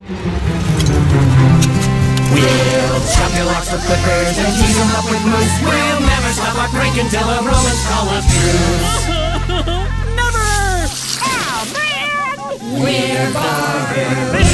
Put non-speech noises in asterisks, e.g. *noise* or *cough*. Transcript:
We'll chop your locks with clippers and tease them up with mousse. We'll never stop our prank until the Romans call us truce. *laughs* Never! Ow, man! We're barbers.